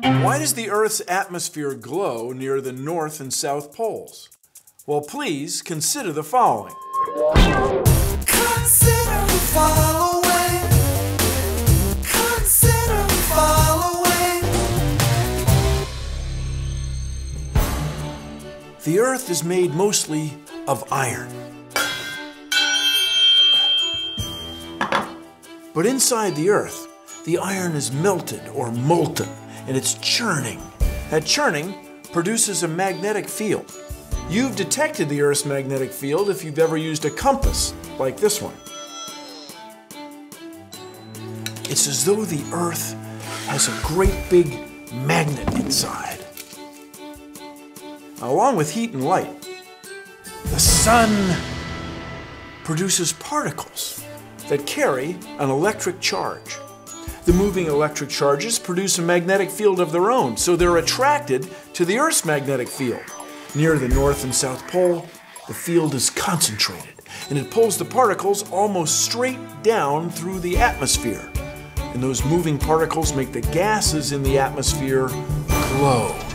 Why does the Earth's atmosphere glow near the North and South poles? Well, please consider the following. Consider following. Consider following. The Earth is made mostly of iron. But inside the Earth, the iron is melted or molten and it's churning. That churning produces a magnetic field. You've detected the Earth's magnetic field if you've ever used a compass, like this one. It's as though the Earth has a great big magnet inside. Along with heat and light, the sun produces particles that carry an electric charge. The moving electric charges produce a magnetic field of their own, so they're attracted to the Earth's magnetic field. Near the North and South Pole, the field is concentrated, and it pulls the particles almost straight down through the atmosphere. And those moving particles make the gases in the atmosphere glow.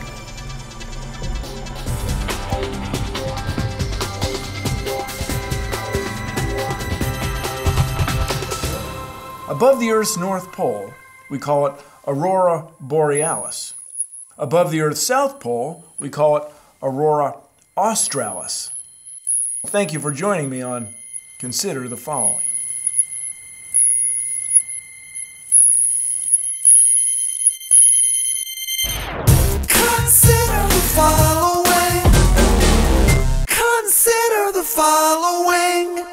Above the Earth's north pole, we call it aurora borealis. Above the Earth's south pole, we call it aurora australis. Thank you for joining me on Consider the Following. Following.